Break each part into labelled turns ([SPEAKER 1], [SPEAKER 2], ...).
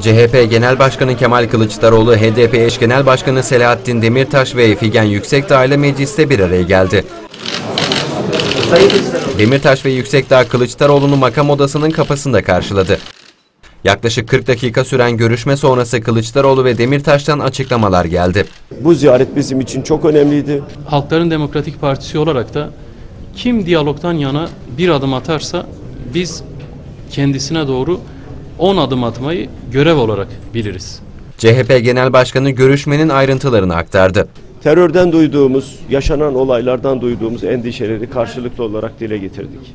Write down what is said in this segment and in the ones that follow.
[SPEAKER 1] CHP Genel Başkanı Kemal Kılıçdaroğlu, HDP eş Genel Başkanı Selahattin Demirtaş ve Figen Yüksekdağ ile mecliste bir araya geldi. Demirtaş ve Yüksekdağ Kılıçdaroğlu'nu makam odasının kapısında karşıladı. Yaklaşık 40 dakika süren görüşme sonrası Kılıçdaroğlu ve Demirtaş'tan açıklamalar geldi.
[SPEAKER 2] Bu ziyaret bizim için çok önemliydi.
[SPEAKER 3] Halkların Demokratik Partisi olarak da kim diyalogdan yana bir adım atarsa biz kendisine doğru 10 adım atmayı görev olarak biliriz.
[SPEAKER 1] CHP Genel Başkanı görüşmenin ayrıntılarını aktardı.
[SPEAKER 2] Terörden duyduğumuz, yaşanan olaylardan duyduğumuz endişeleri karşılıklı olarak dile getirdik.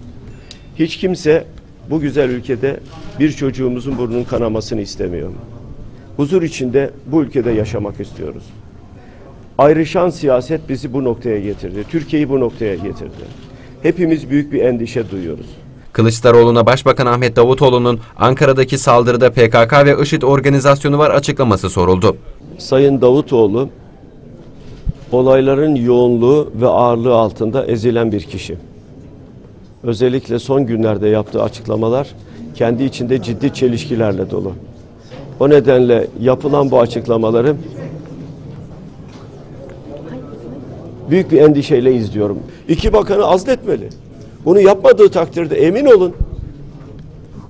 [SPEAKER 2] Hiç kimse bu güzel ülkede bir çocuğumuzun burnunun kanamasını istemiyor. Huzur içinde bu ülkede yaşamak istiyoruz. Ayrışan siyaset bizi bu noktaya getirdi. Türkiye'yi bu noktaya getirdi. Hepimiz büyük bir endişe duyuyoruz.
[SPEAKER 1] Kılıçdaroğlu'na Başbakan Ahmet Davutoğlu'nun Ankara'daki saldırıda PKK ve IŞİD organizasyonu var açıklaması soruldu.
[SPEAKER 2] Sayın Davutoğlu olayların yoğunluğu ve ağırlığı altında ezilen bir kişi. Özellikle son günlerde yaptığı açıklamalar kendi içinde ciddi çelişkilerle dolu. O nedenle yapılan bu açıklamaları büyük bir endişeyle izliyorum. İki bakanı azletmeli. Bunu yapmadığı takdirde emin olun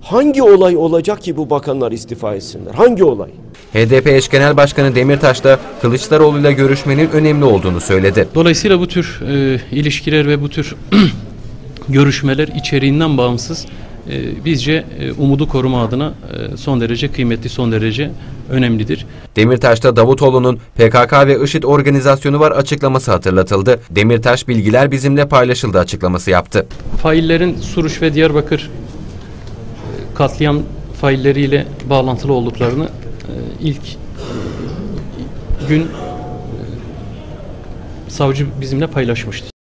[SPEAKER 2] hangi olay olacak ki bu bakanlar istifa etsinler? Hangi olay?
[SPEAKER 1] HDP eş genel başkanı Demirtaş da Kılıçdaroğlu ile görüşmenin önemli olduğunu söyledi.
[SPEAKER 3] Dolayısıyla bu tür e, ilişkiler ve bu tür görüşmeler içeriğinden bağımsız e, bizce e, umudu koruma adına e, son derece kıymetli, son derece önemlidir.
[SPEAKER 1] Demirtaş'ta Davutoğlu'nun PKK ve IŞİD organizasyonu var açıklaması hatırlatıldı. Demirtaş bilgiler bizimle paylaşıldı açıklaması yaptı.
[SPEAKER 3] Faillerin Suruç ve Diyarbakır e, katliam failleriyle bağlantılı olduklarını ilk gün savcı bizimle paylaşmıştı.